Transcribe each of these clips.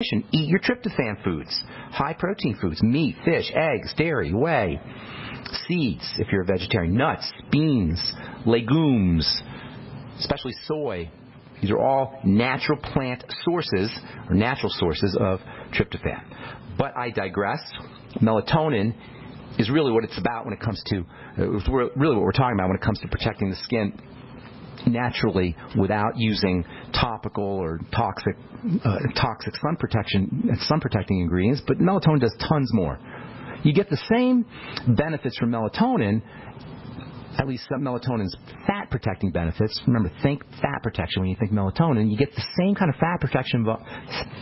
Eat your tryptophan foods, high protein foods, meat, fish, eggs, dairy, whey, seeds, if you're a vegetarian, nuts, beans, legumes, especially soy. These are all natural plant sources or natural sources of tryptophan. But I digress. Melatonin is really what it's about when it comes to, uh, really what we're talking about when it comes to protecting the skin naturally without using topical or toxic uh, toxic sun protection sun protecting ingredients. But melatonin does tons more. You get the same benefits from melatonin at least some melatonin's fat protecting benefits. Remember, think fat protection when you think melatonin. You get the same kind of fat protection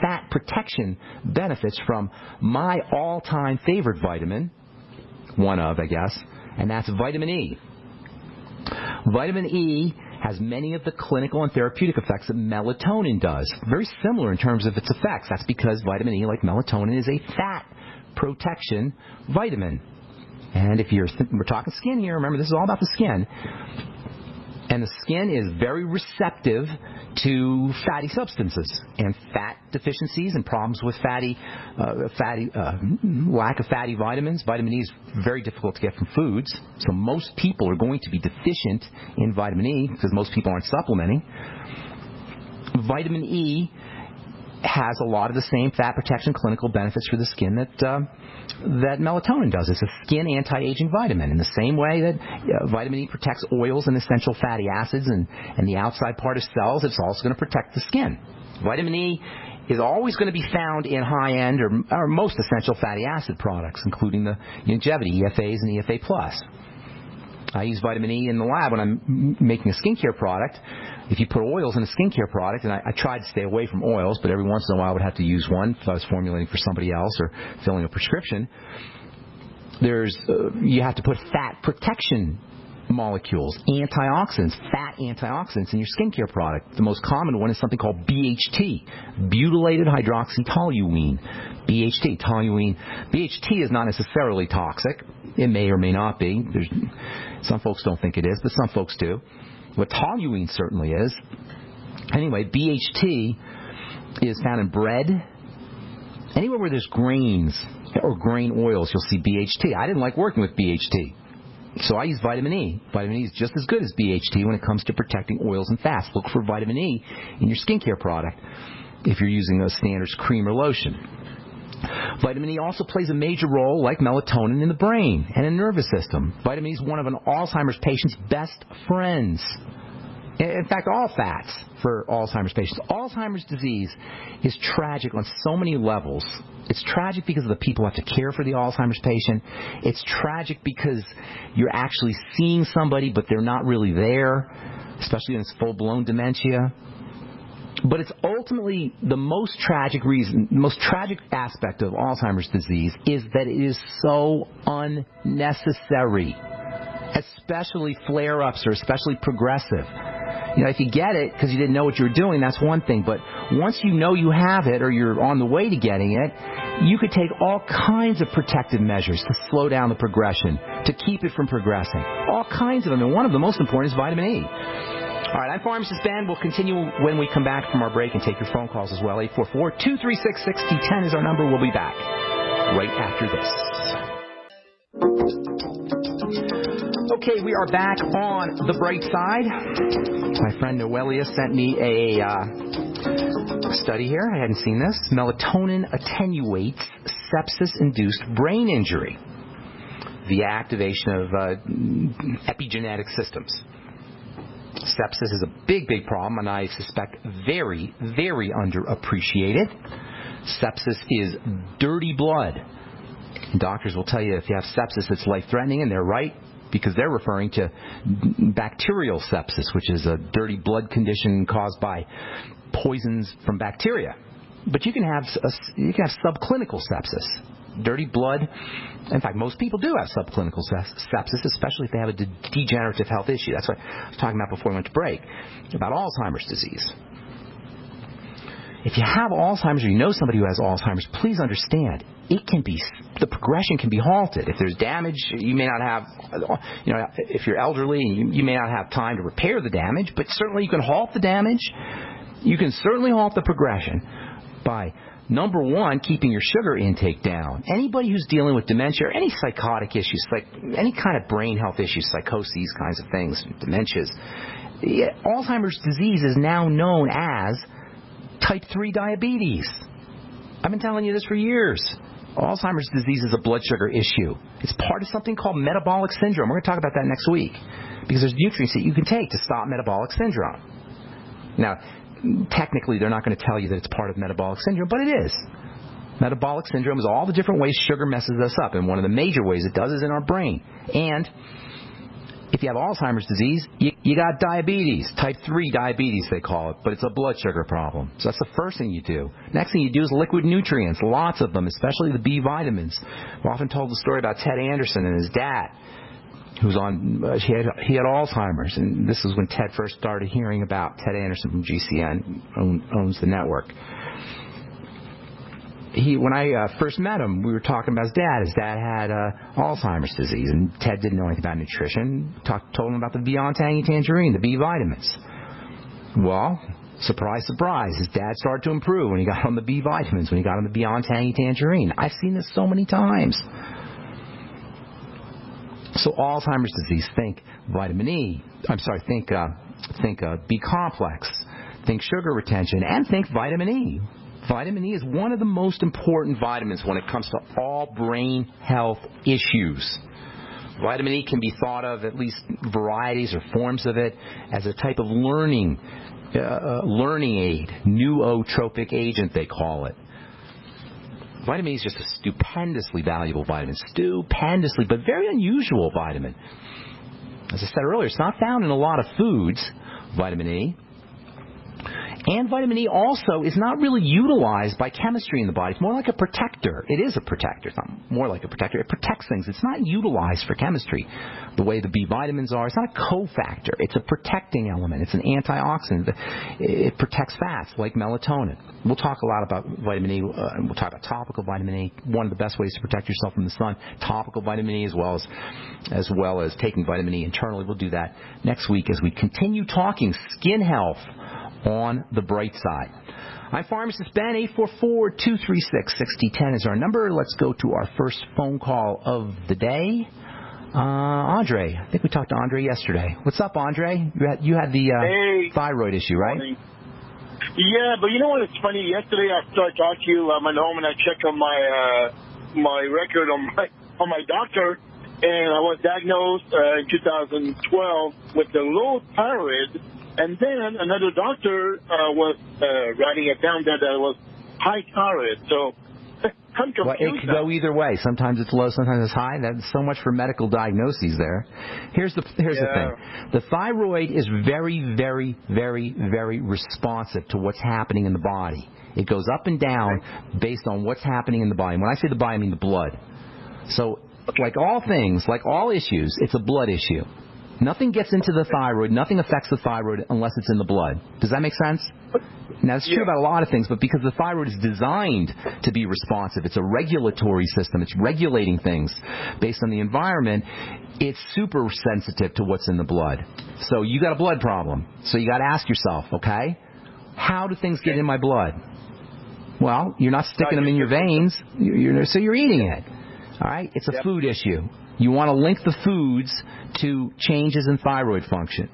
fat protection benefits from my all-time favorite vitamin, one of, I guess, and that's vitamin E. Vitamin E has many of the clinical and therapeutic effects that melatonin does. Very similar in terms of its effects. That's because vitamin E, like melatonin, is a fat protection vitamin. And if you're we're talking skin here, remember this is all about the skin. And the skin is very receptive to fatty substances and fat deficiencies and problems with fatty, uh, fatty uh, lack of fatty vitamins. Vitamin E is very difficult to get from foods, so most people are going to be deficient in vitamin E because most people aren't supplementing. Vitamin E has a lot of the same fat protection clinical benefits for the skin that uh, that melatonin does. It's a skin anti-aging vitamin in the same way that vitamin E protects oils and essential fatty acids and, and the outside part of cells. It's also going to protect the skin. Vitamin E is always going to be found in high-end or, or most essential fatty acid products, including the Youngevity EFAs and EFA plus. I use vitamin E in the lab when I'm making a skincare product. If you put oils in a skincare product, and I, I tried to stay away from oils, but every once in a while I would have to use one if I was formulating for somebody else or filling a prescription. There's uh, you have to put fat protection molecules, antioxidants, fat antioxidants in your skincare product. The most common one is something called BHT, butylated hydroxytoluene. BHT, toluene. BHT is not necessarily toxic. It may or may not be. There's, some folks don't think it is, but some folks do. What toluene certainly is. Anyway, BHT is found in bread. Anywhere where there's grains or grain oils, you'll see BHT. I didn't like working with BHT. So I use vitamin E. Vitamin E is just as good as BHT when it comes to protecting oils and fats. Look for vitamin E in your skincare product if you're using a standard cream or lotion. Vitamin E also plays a major role, like melatonin, in the brain and in the nervous system. Vitamin E is one of an Alzheimer's patient's best friends. In fact, all fats for Alzheimer's patients. Alzheimer's disease is tragic on so many levels. It's tragic because of the people who have to care for the Alzheimer's patient. It's tragic because you're actually seeing somebody, but they're not really there, especially when it's full blown dementia. But it's ultimately the most tragic reason, the most tragic aspect of Alzheimer's disease is that it is so unnecessary, especially flare ups or especially progressive. You know, if you get it because you didn't know what you were doing, that's one thing. But once you know you have it or you're on the way to getting it, you could take all kinds of protective measures to slow down the progression, to keep it from progressing. All kinds of them. And one of the most important is vitamin E. All right, I'm Pharmacist Ben. We'll continue when we come back from our break and take your phone calls as well. 844-236-6010 is our number. We'll be back right after this. Okay, we are back on the bright side. My friend Noelia sent me a uh, study here. I hadn't seen this. Melatonin attenuates sepsis-induced brain injury The activation of uh, epigenetic systems. Sepsis is a big, big problem, and I suspect very, very underappreciated. Sepsis is dirty blood. Doctors will tell you if you have sepsis, it's life threatening, and they're right because they're referring to bacterial sepsis, which is a dirty blood condition caused by poisons from bacteria. But you can have a, you can have subclinical sepsis, dirty blood. In fact, most people do have subclinical sepsis, especially if they have a de- degenerative health issue. That's what I was talking about before we went to break about Alzheimer's disease. If you have Alzheimer's or you know somebody who has Alzheimer's, please understand it can be the progression can be halted. If there's damage, you may not have, you know, if you're elderly, you, you may not have time to repair the damage, but certainly you can halt the damage. You can certainly halt the progression by number one, keeping your sugar intake down. Anybody who's dealing with dementia or any psychotic issues, like any kind of brain health issues, psychoses, kinds of things, dementias, Alzheimer's disease is now known as type 3 diabetes. I've been telling you this for years. Alzheimer's disease is a blood sugar issue. It's part of something called metabolic syndrome. We're going to talk about that next week because there's nutrients that you can take to stop metabolic syndrome. Now, technically, they're not going to tell you that it's part of metabolic syndrome, but it is. Metabolic syndrome is all the different ways sugar messes us up, and one of the major ways it does is in our brain. And if you have Alzheimer's disease, you, you got diabetes, type 3 diabetes, they call it, but it's a blood sugar problem. So that's the first thing you do. Next thing you do is liquid nutrients, lots of them, especially the B vitamins. I've often told the story about Ted Anderson and his dad, who's on, uh, he, had, he had Alzheimer's, and this is when Ted first started hearing about Ted Anderson from GCN, own, owns the network he when I uh, first met him, we were talking about his dad. His dad had uh, Alzheimer's disease, and Ted didn't know anything about nutrition. Talked, told him about the Beyond Tangy Tangerine, the B vitamins. Well, surprise, surprise, his dad started to improve when he got on the B vitamins, when he got on the Beyond Tangy Tangerine. I've seen this so many times. So Alzheimer's disease, think vitamin E. I'm sorry, think uh, think uh, B complex, think sugar retention, and think vitamin E. Vitamin E is one of the most important vitamins when it comes to all brain health issues. Vitamin E can be thought of, at least varieties or forms of it, as a type of learning uh, uh learning aid, nootropic agent they call it. Vitamin E is just a stupendously valuable vitamin, stupendously, but very unusual vitamin. As I said earlier, it's not found in a lot of foods, vitamin E. And vitamin E also is not really utilized by chemistry in the body. It's more like a protector. It is a protector. It's not more like a protector. It protects things. It's not utilized for chemistry the way the B vitamins are. It's not a cofactor. It's a protecting element. It's an antioxidant. It protects fats like melatonin. We'll talk a lot about vitamin E. Uh, we'll talk about topical vitamin E. One of the best ways to protect yourself from the sun. Topical vitamin E as well as as well as taking vitamin E internally. We'll do that next week as we continue talking skin health on the bright side. I'm pharmacist Ben. 844-236-6010 is our number. Let's go to our first phone call of the day. Uh, Andre, I think we talked to Andre yesterday. What's up, Andre? You had, you had the uh, hey. thyroid issue, right? Yeah, but you know what? It's funny. Yesterday after I talked to you, I went home and I checked on my uh, my record on my on my doctor, and I was diagnosed uh, in 2012 with the low thyroid and then another doctor uh, was uh, writing it down that it was high thyroid. So I'm confused. Well, it could go either way. Sometimes it's low, sometimes it's high. That's so much for medical diagnoses there. Here's the here's yeah. the thing. The thyroid is very, very, very, very responsive to what's happening in the body. It goes up and down based on what's happening in the body. When I say the body, I mean the blood. So, like all things, like all issues, it's a blood issue. Nothing gets into the thyroid, nothing affects the thyroid unless it's in the blood. Does that make sense? Now, it's true about a lot of things, but because the thyroid is designed to be responsive, it's a regulatory system, it's regulating things based on the environment, it's super sensitive to what's in the blood. So you got a blood problem. So you got to ask yourself, okay, how do things get in my blood? Well, you're not sticking them in your veins, you're, so you're eating it. All right? It's a yep. food issue. You want to link the foods to changes in thyroid function.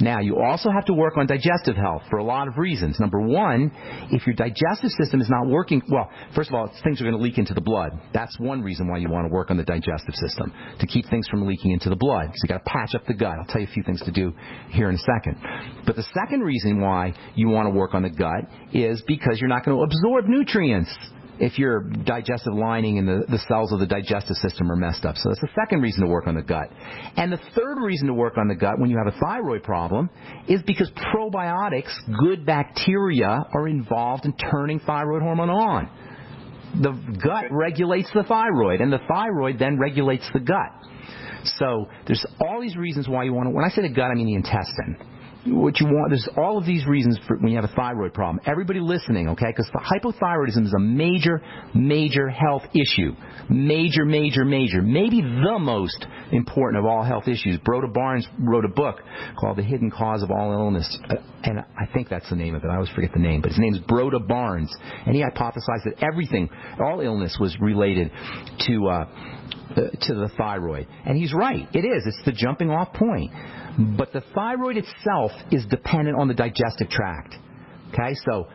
Now, you also have to work on digestive health for a lot of reasons. Number one, if your digestive system is not working, well, first of all, things are going to leak into the blood. That's one reason why you want to work on the digestive system, to keep things from leaking into the blood. So you've got to patch up the gut. I'll tell you a few things to do here in a second. But the second reason why you want to work on the gut is because you're not going to absorb nutrients if your digestive lining and the, the cells of the digestive system are messed up. So that's the second reason to work on the gut. And the third reason to work on the gut when you have a thyroid problem is because probiotics, good bacteria, are involved in turning thyroid hormone on. The gut regulates the thyroid, and the thyroid then regulates the gut. So there's all these reasons why you want to. When I say the gut, I mean the intestine. What you want, there's all of these reasons for when you have a thyroid problem. Everybody listening, okay? Because hypothyroidism is a major, major health issue. Major, major, major. Maybe the most important of all health issues. Broda Barnes wrote a book called The Hidden Cause of All Illness. Uh, and I think that's the name of it. I always forget the name. But his name is Broda Barnes. And he hypothesized that everything, all illness was related to, uh, uh, to the thyroid. And he's right. It is. It's the jumping off point. But the thyroid itself is dependent on the digestive tract. Okay, so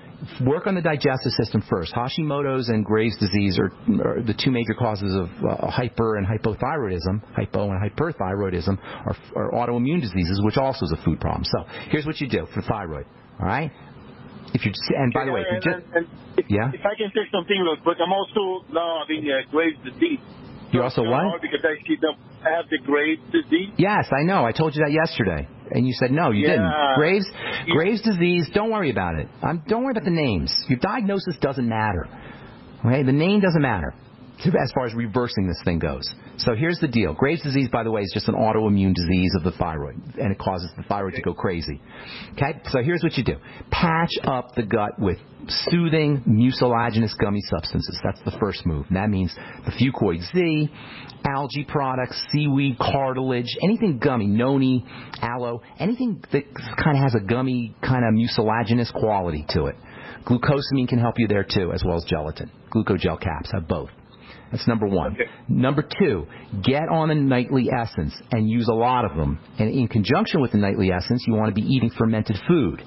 work on the digestive system first. Hashimoto's and Graves' disease are, are the two major causes of uh, hyper and hypothyroidism. Hypo and hyperthyroidism are, are autoimmune diseases, which also is a food problem. So here's what you do for thyroid. All right. If you and by the way, if just, if, yeah. If I can say something real quick, I'm also now having uh, Graves' disease. You're also what? Because I them have the Graves' disease. Yes, I know. I told you that yesterday, and you said no, you Yeah. didn't. Graves, Graves' disease. Don't worry about it. Um, don't worry about the names. Your diagnosis doesn't matter. Okay, the name doesn't matter as far as reversing this thing goes. So here's the deal. Graves' disease, by the way, is just an autoimmune disease of the thyroid, and it causes the thyroid to go crazy. Okay, so here's what you do: patch up the gut with soothing mucilaginous gummy substances. That's the first move. And that means the Fucoid Z, algae products, seaweed, cartilage, anything gummy, noni, aloe, anything that kind of has a gummy, kind of mucilaginous quality to it. Glucosamine can help you there too, as well as gelatin. Glucogel caps have both. That's number one. Okay. Number two, get on a nightly essence and use a lot of them. And in conjunction with the nightly essence, you want to be eating fermented food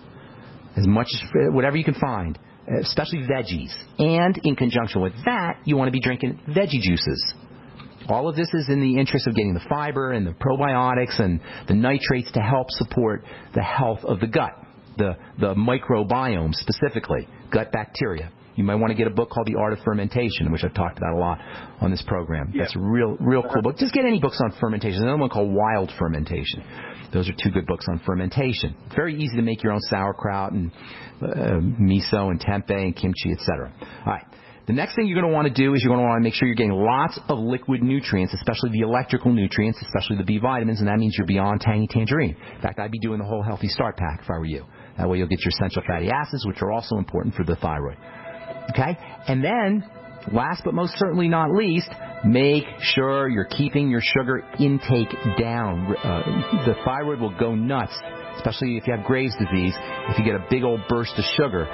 as much as whatever you can find, especially veggies. And in conjunction with that, you want to be drinking veggie juices. All of this is in the interest of getting the fiber and the probiotics and the nitrates to help support the health of the gut, the, the microbiome specifically, gut bacteria. You might want to get a book called The Art of Fermentation, which I've talked about a lot on this program. Yeah. That's a real, real cool book. Just get any books on fermentation. There's another one called Wild Fermentation. Those are two good books on fermentation. Very easy to make your own sauerkraut and uh, miso and tempeh and kimchi, etc. All right. The next thing you're going to want to do is you're going to want to make sure you're getting lots of liquid nutrients, especially the electrical nutrients, especially the B vitamins, and that means you're beyond tangy tangerine. In fact, I'd be doing the whole healthy start pack if I were you. That way you'll get your essential fatty acids, which are also important for the thyroid. Okay? And then, last but most certainly not least, make sure you're keeping your sugar intake down. Uh, the thyroid will go nuts, especially if you have Graves' disease. If you get a big old burst of sugar,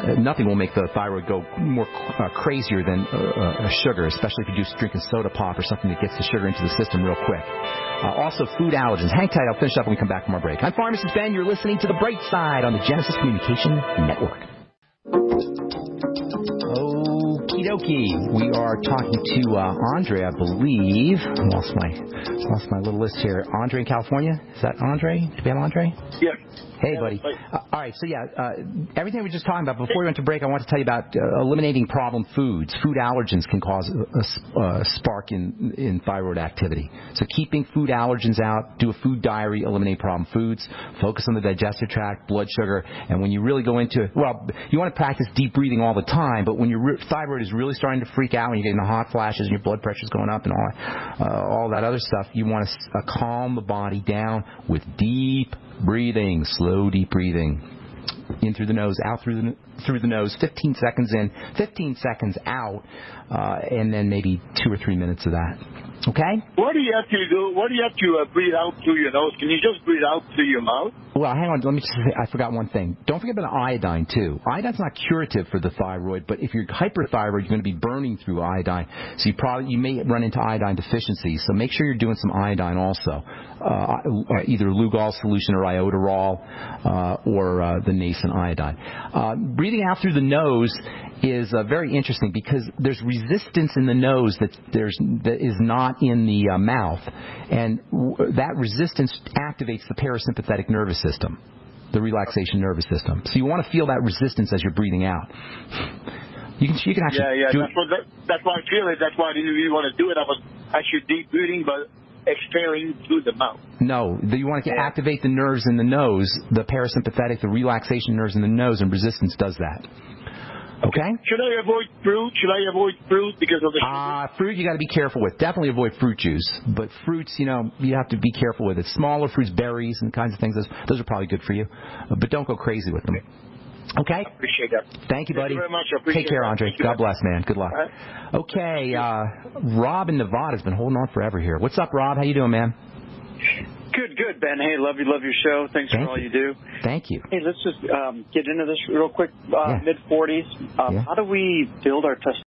uh, nothing will make the thyroid go more uh, crazier than uh, uh, sugar, especially if you're drinking soda pop or something that gets the sugar into the system real quick. Uh, also, food allergens. Hang tight. I'll finish up when we come back from our break. I'm Pharmacist Ben. You're listening to The Bright Side on the Genesis Communication Network. Okie dokie. We are talking to uh, Andre, I believe. I lost my lost my little list here. Andre in California. Is that Andre? Do we have Andre? Yes. Hey, Yeah, buddy. Uh, all right, so yeah, uh, everything we were just talking about before we went to break, I want to tell you about uh, eliminating problem foods. Food allergens can cause a, a spark in in thyroid activity. So keeping food allergens out, do a food diary, eliminate problem foods, focus on the digestive tract, blood sugar, and when you really go into well, you want to practice deep breathing all the time, but when your re- thyroid is really starting to freak out, when you're getting the hot flashes and your blood pressure's going up and all uh, all that other stuff, you want to uh, calm the body down with deep breathing, slow deep breathing. In through the nose, out through the through the nose, 15 seconds in, 15 seconds out, uh, and then maybe two or three minutes of that. Okay? What do you have to do? What do you have to uh, breathe out through your nose? Can you just breathe out through your mouth? Well, hang on. Let me just say, I forgot one thing. Don't forget about iodine, too. Iodine's not curative for the thyroid, but if you're hyperthyroid, you're going to be burning through iodine. So you probably, you may run into iodine deficiency. So make sure you're doing some iodine also. Uh, uh, either Lugol solution or iodoral, uh, or uh, the nascent iodine. Uh, breathing out through the nose is uh, very interesting because there's resistance in the nose that there's that is not in the uh, mouth, and w- that resistance activates the parasympathetic nervous system, the relaxation nervous system. So you want to feel that resistance as you're breathing out. You can you can actually Yeah, yeah. do That's what that, that's why I feel it. That's why I didn't really want to do it. I was actually deep breathing, but exhaling through the mouth. No, you want to activate the nerves in the nose, the parasympathetic, the relaxation nerves in the nose, and resistance does that. Okay. Should I avoid fruit? Should I avoid fruit because of the Ah, Uh, fruit you got to be careful with. Definitely avoid fruit juice. But fruits, you know, you have to be careful with it. Smaller fruits, berries, and kinds of things. Those, those are probably good for you. But don't go crazy with them. Okay. Appreciate that. Thank you, Thank buddy. you very much. I appreciate Take care. Andre. Thank. God bless, man. Good luck. Right. Okay. Uh, Rob in Nevada has been holding on forever here. What's up, Rob? How you doing, man? Good, good, Ben. Hey, love you, love your show. Thanks Thank for all you. you do. Thank you. Hey, let's just um, get into this real quick. Uh, Yeah. Mid 40s. Um, Yeah. How do we build our testosterone?